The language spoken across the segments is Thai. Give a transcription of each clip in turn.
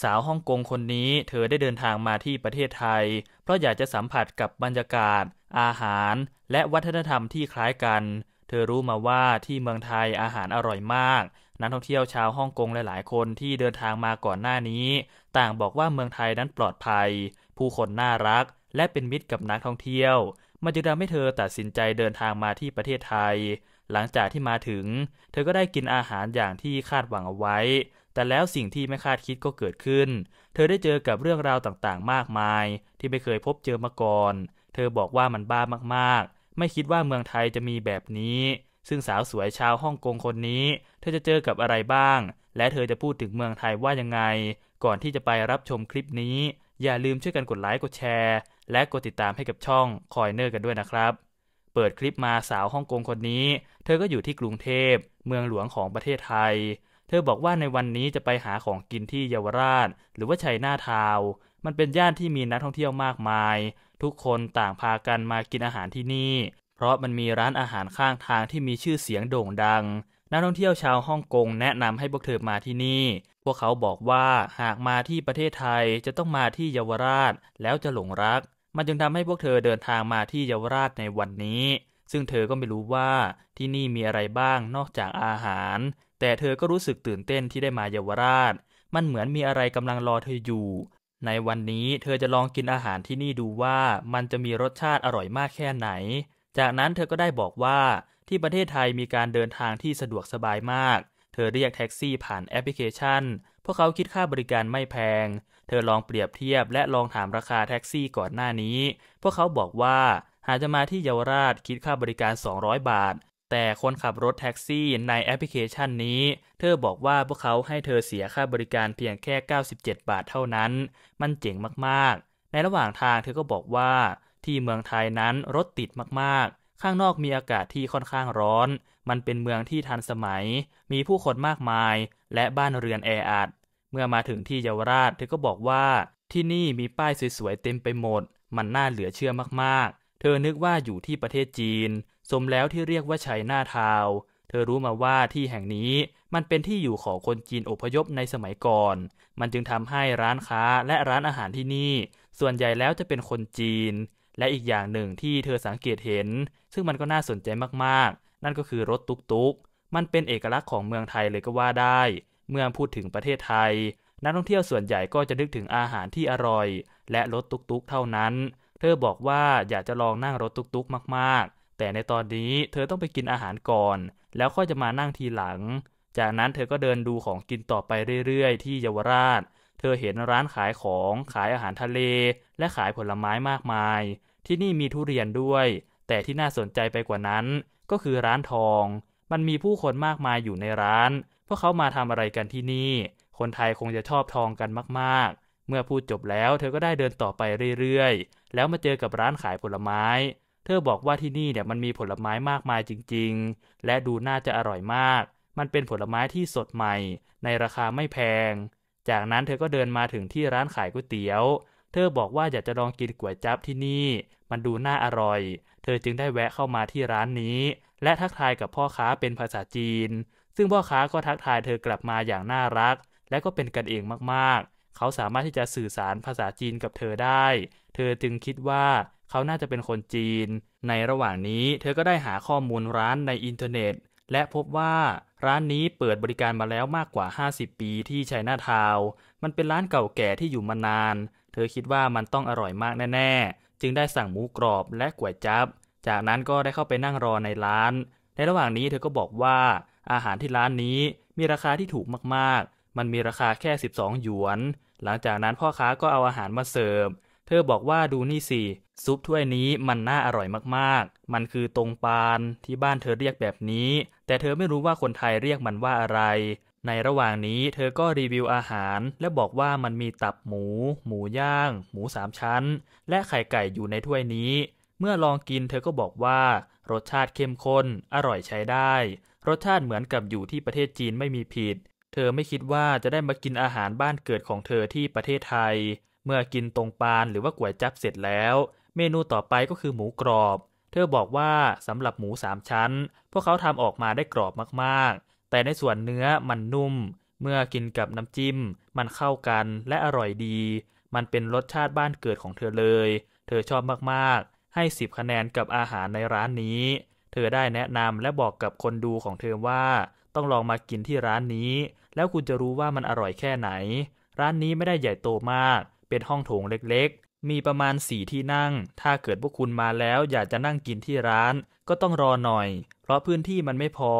สาวฮ่องกงคนนี้เธอได้เดินทางมาที่ประเทศไทย เพราะอยากจะสัมผัสกับบรรยากาศ อาหาร และวัฒนธรรมที่คล้ายกัน เธอรู้มาว่าที่เมืองไทยอาหารอร่อยมาก นักท่องเที่ยวชาวฮ่องกงหลาย ๆ คนที่เดินทางมาก่อนหน้านี้ ต่างบอกว่าเมืองไทยนั้นปลอดภัย ผู้คนน่ารัก และเป็นมิตรกับนักท่องเที่ยว มันจึงทำให้เธอตัดสินใจเดินทางมาที่ประเทศไทย หลังจากที่มาถึง เธอก็ได้กินอาหารอย่างที่คาดหวังเอาไว้ แต่แล้วสิ่งที่ไม่คาดคิดก็เกิดขึ้น เธอได้เจอกับเรื่องราวต่างๆ มากมาย ที่ไม่เคยพบเจอมาก่อน เธอบอกว่ามันบ้ามากๆ ไม่คิดว่าเมืองไทยจะมีแบบนี้ ซึ่งสาวสวยชาวฮ่องกงคนนี้ เธอจะเจอกับอะไรบ้าง และเธอจะพูดถึงเมืองไทยว่ายังไง ก่อนที่จะไปรับชมคลิปนี้ อย่าลืมช่วยกันกดไลค์กดแชร์ และกดติดตามให้กับช่องคอยเนอร์กันด้วยนะครับ เปิดคลิปมาสาวฮ่องกงคนนี้ เธอก็อยู่ที่กรุงเทพ เมืองหลวงของประเทศไทย เธอบอกว่าในวันนี้จะไปหาของกินที่เยาวราช หรือว่าชัยนาทาว มันเป็นย่านที่มีนักท่องเที่ยวมากมาย ทุกคนต่างพากันมากินอาหารที่นี่ เพราะมันมีร้านอาหารข้างทางที่มีชื่อเสียงโด่งดังนักท่องเที่ยวชาวฮ่องกงแนะนำให้พวกเธอมาที่นี่ พวกเขาบอกว่าหากมาที่ประเทศไทยจะต้องมาที่เยาวราชแล้วจะหลงรัก มันจึงทำให้พวกเธอเดินทางมาที่เยาวราชในวันนี้ ซึ่งเธอก็ไม่รู้ว่าที่นี่มีอะไรบ้างนอกจากอาหาร แต่เธอก็รู้สึกตื่นเต้นที่ได้มาเยาวราช มันเหมือนมีอะไรกำลังรอเธออยู่ ในวันนี้เธอจะลองกินอาหารที่นี่ดูว่ามันจะมีรสชาติอร่อยมากแค่ไหน จากนั้นเธอก็ได้บอกว่าที่ประเทศไทยมีการเดินทางที่สะดวกสบายมาก เธอเรียกแท็กซี่ผ่านแอปพลิเคชัน พวกเขาคิดค่าบริการไม่แพง เธอลองเปรียบเทียบและลองถามราคาแท็กซี่ก่อนหน้านี้ พวกเขาบอกว่าหากจะมาที่เยาวราชคิดค่าบริการ 200 บาท แต่คนขับรถแท็กซี่ในแอปพลิเคชันนี้ เธอบอกว่าพวกเขาให้เธอเสียค่าบริการเพียงแค่ 97 บาทเท่านั้น มันเจ๋งมากๆ ในระหว่างทางเธอก็บอกว่า ที่เมืองไทยนั้นรถติดมากๆ ข้างนอกมีอากาศที่ค่อนข้างร้อน มันเป็นเมืองที่ทันสมัย มีผู้คนมากมาย และบ้านเรือนแออัด เมื่อมาถึงที่เยาวราชเธอก็บอกว่า ที่นี่มีป้ายสวยๆเต็มไปหมด มันน่าเหลือเชื่อมากๆ เธอนึกว่าอยู่ที่ประเทศจีน สมแล้วที่เรียกว่าชัยนาทาว เธอรู้มาว่าที่แห่งนี้มันเป็นที่อยู่ของคนจีนอพยพในสมัยก่อน มันจึงทำให้ร้านค้าและร้านอาหารที่นี่ ส่วนใหญ่แล้วจะเป็นคนจีน และอีกอย่างหนึ่งที่เธอสังเกตเห็น ซึ่งมันก็น่าสนใจมากๆ นั่นก็คือรถตุกๆ มันเป็นเอกลักษณ์ของเมืองไทยเลยก็ว่าได้ เมื่อพูดถึงประเทศไทย นักท่องเที่ยวส่วนใหญ่ก็จะนึกถึงอาหารที่อร่อย และรถตุกๆ เท่านั้น เธอบอกว่าอยากจะลองนั่งรถตุกๆ มากๆ แต่ในตอนนี้เธอต้องไปกินอาหารก่อน แล้วค่อยจะมานั่งทีหลัง จากนั้นเธอก็เดินดูของกินต่อไปเรื่อยๆ ที่เยาวราช เธอเห็นร้านขายของขายอาหารทะเล และขายผลไม้มากมาย ที่นี่มีทุเรียนด้วย แต่ที่น่าสนใจไปกว่านั้น ก็คือร้านทอง มันมีผู้คนมากมายอยู่ในร้าน พวกเขามาทำอะไรกันที่นี่ คนไทยคงจะชอบทองกันมากๆ เมื่อพูดจบแล้ว เธอก็ได้เดินต่อไปเรื่อยๆ แล้วมาเจอกับร้านขายผลไม้ เธอบอกว่าที่นี่เนี่ยมันมีผลไม้มากมายจริงๆ และดูน่าจะอร่อยมาก มันเป็นผลไม้ที่สดใหม่ ในราคาไม่แพง จากนั้นเธอก็เดินมาถึงที่ร้านขายก๋วยเตี๋ยว เธอบอกว่าอยากจะลองกินก๋วยจั๊บที่นี่ มันดูน่าอร่อย เธอจึงได้แวะเข้ามาที่ร้านนี้ และทักทายกับพ่อค้าเป็นภาษาจีน ซึ่งพ่อค้าก็ทักทายเธอกลับมาอย่างน่ารัก และก็เป็นกันเองมากๆ เขาสามารถที่จะสื่อสารภาษาจีนกับเธอได้ เธอจึงคิดว่าเขาน่าจะเป็นคนจีน ในระหว่างนี้เธอก็ได้หาข้อมูลร้านในอินเทอร์เน็ต และพบว่าร้านนี้เปิดบริการมาแล้วมากกว่า 50 ปีที่ชัยนาทาว มันเป็นร้านเก่าแก่ที่อยู่มานาน เธอคิดว่ามันต้องอร่อยมากแน่ๆ จึงได้สั่งหมูกรอบและก๋วยจั๊บ จากนั้นก็ได้เข้าไปนั่งรอในร้าน ในระหว่างนี้เธอก็บอกว่า อาหารที่ร้านนี้มีราคาที่ถูกมากๆ มันมีราคาแค่ 12 หยวน หลังจากนั้นพ่อค้าก็เอาอาหารมาเสิร์ฟ เธอบอกว่าดูนี่สิ ซุปถ้วยนี้มันน่าอร่อยมากๆ มันคือตรงปานที่บ้านเธอเรียกแบบนี้ แต่เธอไม่รู้ว่าคนไทยเรียกมันว่าอะไร ในระหว่างนี้เธอก็รีวิวอาหาร และบอกว่ามันมีตับหมู หมูย่าง หมูสามชั้น และไข่ไก่อยู่ในถ้วยนี้ เมื่อลองกินเธอก็บอกว่ารสชาติเข้มข้น อร่อยใช้ได้ รสชาติเหมือนกับอยู่ที่ประเทศจีนไม่มีผิด เธอไม่คิดว่าจะได้มากินอาหารบ้านเกิดของเธอที่ประเทศไทย เมื่อกินตรงปานหรือว่าก๋วยจั๊บเสร็จแล้ว เมนูต่อไปก็คือหมูกรอบ เธอบอกว่าสำหรับหมูสามชั้น พวกเขาทำออกมาได้กรอบมากๆ แต่ในส่วนเนื้อมันนุ่ม เมื่อกินกับน้ำจิ้ม มันเข้ากันและอร่อยดี มันเป็นรสชาติบ้านเกิดของเธอเลย เธอชอบมากๆ ให้สิบคะแนนกับอาหารในร้านนี้ เธอได้แนะนำและบอกกับคนดูของเธอว่า ต้องลองมากินที่ร้านนี้ แล้วคุณจะรู้ว่ามันอร่อยแค่ไหน ร้านนี้ไม่ได้ใหญ่โตมาก เป็นห้องโถงเล็กๆมีประมาณสี่ที่นั่ง ถ้าเกิดพวกคุณมาแล้วอยากจะนั่งกินที่ร้าน ก็ต้องรอหน่อย เพราะพื้นที่มันไม่พอ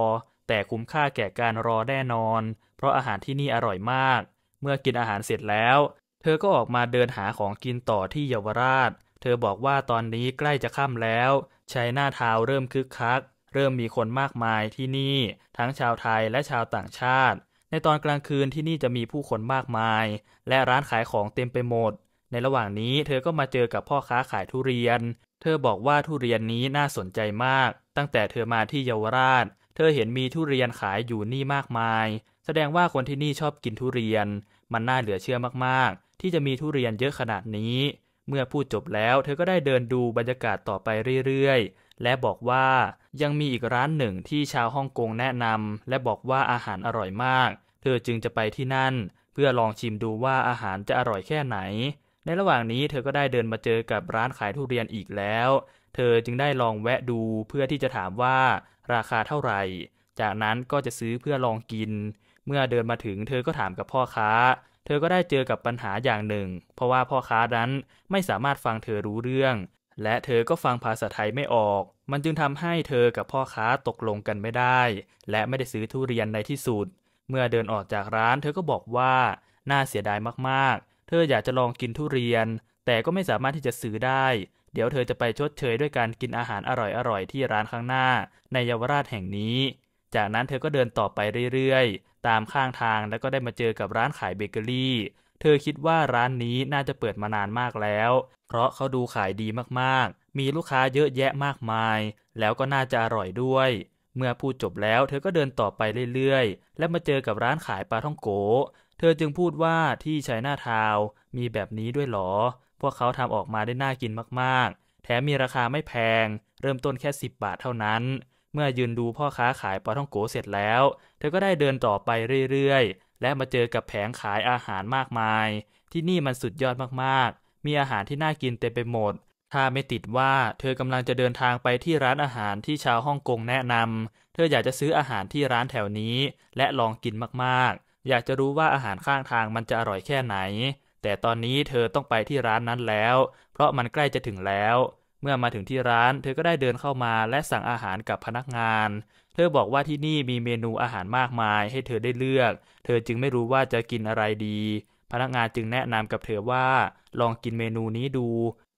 แต่คุ้มค่าแก่การรอแน่นอน เพราะอาหารที่นี่อร่อยมาก เมื่อกินอาหารเสร็จแล้ว เธอก็ออกมาเดินหาของกินต่อที่เยาวราช เธอบอกว่าตอนนี้ใกล้จะค่ำแล้วชัยหน้าทาวเริ่มคึกคัก เริ่มมีคนมากมายที่นี่ ทั้งชาวไทยและชาวต่างชาติ ในตอนกลางคืนที่นี่จะมีผู้คนมากมาย และร้านขายของเต็มไปหมด ในระหว่างนี้เธอก็มาเจอกับพ่อค้าขายทุเรียน เธอบอกว่าทุเรียนนี้น่าสนใจมาก ตั้งแต่เธอมาที่เยาวราช เธอเห็นมีทุเรียนขายอยู่นี่มากมาย แสดงว่าคนที่นี่ชอบกินทุเรียน มันน่าเหลือเชื่อมากๆ ที่จะมีทุเรียนเยอะขนาดนี้ เมื่อพูดจบแล้ว เธอก็ได้เดินดูบรรยากาศต่อไปเรื่อยๆ และบอกว่ายังมีอีกร้านหนึ่งที่ชาวฮ่องกงแนะนำและบอกว่าอาหารอร่อยมาก เธอจึงจะไปที่นั่น เพื่อลองชิมดูว่าอาหารจะอร่อยแค่ไหน ในระหว่างนี้เธอก็ได้เดินมาเจอกับร้านขายทุเรียนอีกแล้ว เธอจึงได้ลองแวะดูเพื่อที่จะถามว่าราคาเท่าไหร่ จากนั้นก็จะซื้อเพื่อลองกิน เมื่อเดินมาถึงเธอก็ถามกับพ่อค้า เธอก็ได้เจอกับปัญหาอย่างหนึ่ง เพราะว่าพ่อค้านั้นไม่สามารถฟังเธอรู้เรื่อง และเธอก็ฟังภาษาไทยไม่ออก มันจึงทำให้เธอกับพ่อค้าตกลงกันไม่ได้ และไม่ได้ซื้อทุเรียนในที่สุด เมื่อเดินออกจากร้าน เธอก็บอกว่าน่าเสียดายมากๆ เธออยากจะลองกินทุเรียน แต่ก็ไม่สามารถที่จะซื้อได้ เดี๋ยวเธอจะไปชดเชยด้วยการกินอาหารอร่อยๆที่ร้านข้างหน้า ในเยาวราชแห่งนี้ จากนั้นเธอก็เดินต่อไปเรื่อยๆ ตามข้างทางแล้วก็ได้มาเจอกับร้านขายเบเกอรี่ เธอคิดว่าร้านนี้น่าจะเปิดมานานมากแล้ว เพราะเขาดูขายดีมากๆ มีลูกค้าเยอะแยะมากมาย แล้วก็น่าจะอร่อยด้วย เมื่อพูดจบแล้วเธอก็เดินต่อไปเรื่อยๆ และมาเจอกับร้านขายปลาท่องโก เธอจึงพูดว่าที่ชัยนาทาวมีแบบนี้ด้วยหรอ พวกเขาทำออกมาได้น่ากินมากๆ แถมมีราคาไม่แพง เริ่มต้นแค่ 10 บาทเท่านั้น เมื่อยืนดูพ่อค้าขายปลาท่องโกเสร็จแล้ว เธอก็ได้เดินต่อไปเรื่อยๆ และมาเจอกับแผงขายอาหารมากมาย ที่นี่มันสุดยอดมากๆ มีอาหารที่น่ากินเต็มไปหมด ถ้าไม่ติดว่าเธอกำลังจะเดินทางไปที่ร้านอาหารที่ชาวฮ่องกงแนะนำ เธออยากจะซื้ออาหารที่ร้านแถวนี้ และลองกินมากๆ อยากจะรู้ว่าอาหารข้างทางมันจะอร่อยแค่ไหน แต่ตอนนี้เธอต้องไปที่ร้านนั้นแล้ว เพราะมันใกล้จะถึงแล้ว เมื่อมาถึงที่ร้าน เธอก็ได้เดินเข้ามาและสั่งอาหารกับพนักงาน เธอบอกว่าที่นี่มีเมนูอาหารมากมายให้เธอได้เลือก เธอจึงไม่รู้ว่าจะกินอะไรดี พนักงานจึงแนะนำกับเธอว่า ลองกินเมนูนี้ดู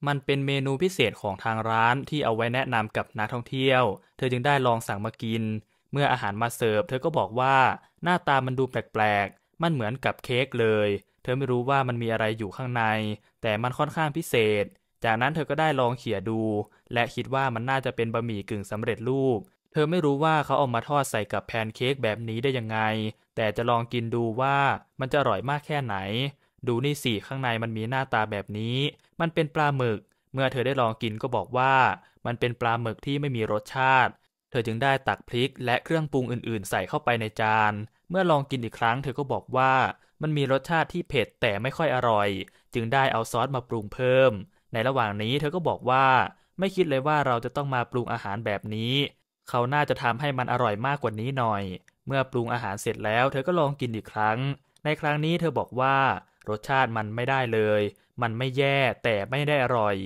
มันเป็นเมนูพิเศษของทางร้านที่เอาไว้แนะนำกับนักท่องเที่ยว เธอจึงได้ลองสั่งมากิน เมื่ออาหารมาเสิร์ฟ เธอก็บอกว่า หน้าตามันดูแปลกๆ มันเหมือนกับเค้กเลย ธอไม่รู้ว่ามันมีอะไรอยู่ข้างใน แต่มันค่อนข้างพิเศษ จากนั้นเธอก็ได้ลองเขี่ยดู และคิดว่ามันน่าจะเป็นบะหมี่กึ่งสำเร็จรูป เธอไม่รู้ว่าเขาเอามาทอดใส่กับแพนเค้กแบบนี้ได้ยังไง แต่จะลองกินดูว่ามันจะอร่อยมากแค่ไหน ดูนี่สิข้างในมันมีหน้าตาแบบนี้ มันเป็นปลาหมึก เมื่อเธอได้ลองกินก็บอกว่า มันเป็นปลาหมึกที่ไม่มีรสชาติ เธอจึงได้ตักพริกและเครื่องปรุงอื่น ๆ ใส่เข้าไปในจาน เมื่อลองกินอีกครั้ง เธอก็บอกว่า มันมีรสชาติที่เผ็ดแต่ไม่ค่อยอร่อย จึงได้เอาซอสมาปรุงเพิ่ม ในระหว่างนี้เธอก็บอกว่า ไม่คิดเลยว่าเราจะต้องมาปรุงอาหารแบบนี้ เขาน่าจะทำให้มันอร่อยมากกว่านี้หน่อย เมื่อปรุงอาหารเสร็จแล้ว เธอก็ลองกินอีกครั้ง ในครั้งนี้เธอบอกว่ารสชาติมันไม่ได้เลย มันไม่แย่แต่ไม่ได้อร่อย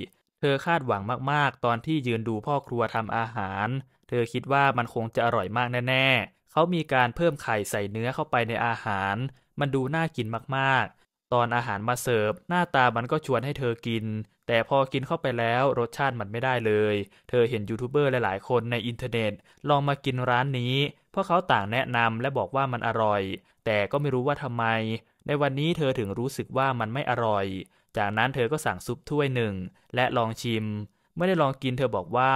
เธอคาดหวังมากๆ ตอนที่ยืนดูพ่อครัวทำอาหาร เธอคิดว่ามันคงจะอร่อยมากแน่ๆ เขามีการเพิ่มไข่ใส่เนื้อเข้าไปในอาหาร มันดูน่ากินมากๆ ตอนอาหารมาเสิร์ฟหน้าตามันก็ชวนให้เธอกิน แต่พอกินเข้าไปแล้วรสชาติมันไม่ได้เลย เธอเห็นยูทูบเบอร์หลายๆ คนในอินเทอร์เน็ต ลองมากินร้านนี้เพราะเขาต่างแนะนำและบอกว่ามันอร่อย แต่ก็ไม่รู้ว่าทำไม ในวันนี้เธอถึงรู้สึกว่ามันไม่อร่อย จากนั้นเธอก็สั่งซุปถ้วยหนึ่งและลองชิมเมื่อได้ลองกินเธอบอกว่า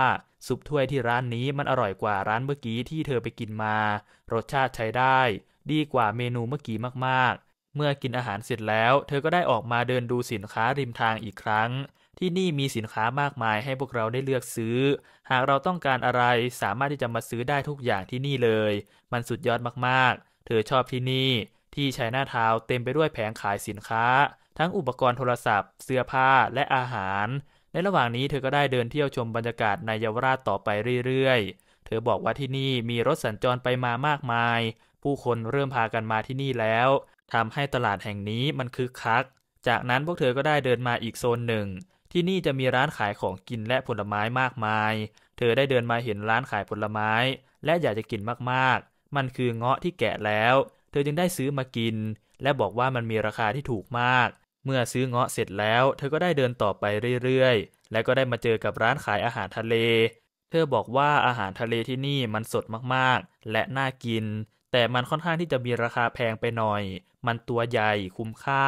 ซุปถ้วยที่ร้านนี้มันอร่อยกว่าร้านเมื่อกี้ที่เธอไปกินมา รสชาติใช้ได้ ดีกว่าเมนูเมื่อกี้มากๆ เมื่อกินอาหารเสร็จแล้ว เธอก็ได้ออกมาเดินดูสินค้าริมทางอีกครั้ง ที่นี่มีสินค้ามากมายให้พวกเราได้เลือกซื้อ หากเราต้องการอะไรสามารถที่จะมาซื้อได้ทุกอย่างที่นี่เลย มันสุดยอดมากๆ เธอชอบที่นี่ ที่ชัยนาทาวเต็มไปด้วยแผงขายสินค้า ทั้งอุปกรณ์โทรศัพท์ เสื้อผ้าและอาหาร ในระหว่างนี้เธอก็ได้เดินเที่ยวชมบรรยากาศในเยาวราชต่อไปเรื่อยๆ เธอบอกว่าที่นี่มีรถสัญจรไปมามากมาย ผู้คนเริ่มพากันมาที่นี่แล้วทำให้ตลาดแห่งนี้มันคึกคัก จากนั้นพวกเธอก็ได้เดินมาอีกโซนหนึ่ง ที่นี่จะมีร้านขายของกินและผลไม้มากมาย เธอได้เดินมาเห็นร้านขายผลไม้ และอยากจะกินมากๆ มันคือเงาะที่แกะแล้ว เธอจึงได้ซื้อมากิน และบอกว่ามันมีราคาที่ถูกมาก เมื่อซื้อเงาะเสร็จแล้ว เธอก็ได้เดินต่อไปเรื่อยๆ และก็ได้มาเจอกับร้านขายอาหารทะเล เธอบอกว่าอาหารทะเลที่นี่มันสดมากๆ และน่ากิน แต่มันค่อนข้างที่จะมีราคาแพงไปหน่อย มันตัวใหญ่คุ้มค่า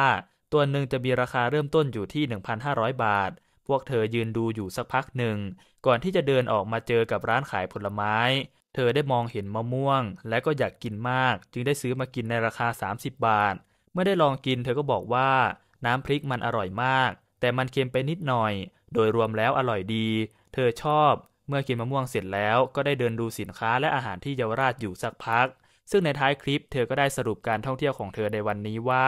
ตัวหนึ่งจะมีราคาเริ่มต้นอยู่ที่ 1,500 บาท พวกเธอยืนดูอยู่สักพักหนึ่ง ก่อนที่จะเดินออกมาเจอกับร้านขายผลไม้ เธอได้มองเห็นมะม่วง และก็อยากกินมาก จึงได้ซื้อมากินในราคา 30 บาท เมื่อได้ลองกินเธอก็บอกว่า น้ำพริกมันอร่อยมาก แต่มันเค็มไปนิดหน่อย โดยรวมแล้วอร่อยดี เธอชอบ เมื่อกินมะม่วงเสร็จแล้วก็ได้เดินดูสินค้าและอาหารที่เยาวราชอยู่สักพัก ซึ่งในท้ายคลิปเธอก็ได้สรุปการท่องเที่ยวของเธอในวันนี้ว่า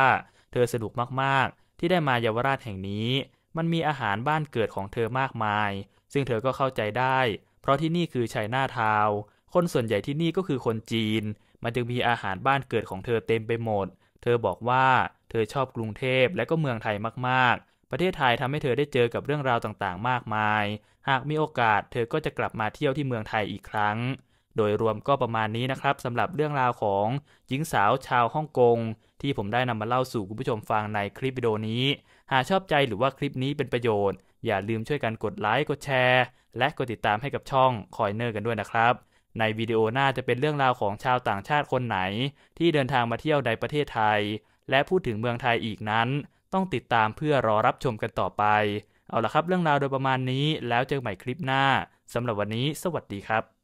เธอสนุกมากๆ ที่ได้มาเยาวราชแห่งนี้ มันมีอาหารบ้านเกิดของเธอมากมาย ซึ่งเธอก็เข้าใจได้ เพราะที่นี่คือชัยนาทาว คนส่วนใหญ่ที่นี่ก็คือคนจีน มันจึงมีอาหารบ้านเกิดของเธอเต็มไปหมด เธอบอกว่าเธอชอบกรุงเทพและก็เมืองไทยมากๆประเทศไทยทำให้เธอได้เจอกับเรื่องราวต่างๆ มากมาย หากมีโอกาสเธอก็จะกลับมาเที่ยวที่เมืองไทยอีกครั้ง โดยรวมก็ประมาณนี้นะครับสำหรับเรื่องราวของหญิงสาวชาวฮ่องกง ที่ผมได้นำมาเล่าสู่คุณผู้ชมฟังในคลิปวิดีโอนี้ หากชอบใจหรือว่าคลิปนี้เป็นประโยชน์ อย่าลืมช่วยกันกดไลค์กดแชร์ และกดติดตามให้กับช่องคอยเนอร์กันด้วยนะครับในวิดีโอหน้าจะเป็นเรื่องราวของชาวต่างชาติคนไหน ที่เดินทางมาเที่ยวในประเทศไทย และพูดถึงเมืองไทยอีกนั้น ต้องติดตามเพื่อรอรับชมกันต่อไป เอาละครับเรื่องราวโดยประมาณนี้แล้วเจอกันใหม่คลิปหน้าสำหรับวันนี้ สวัสดีครับ